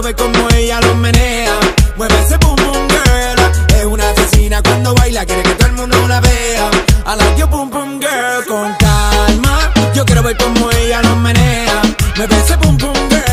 quiero ver como ella lo menea. Mueve ese pum pum girl. Es una asesina cuando baila, quiere que todo el mundo la vea. I like your pum pum girl con calma. Yo quiero ver como ella lo menea. Mueve ese pum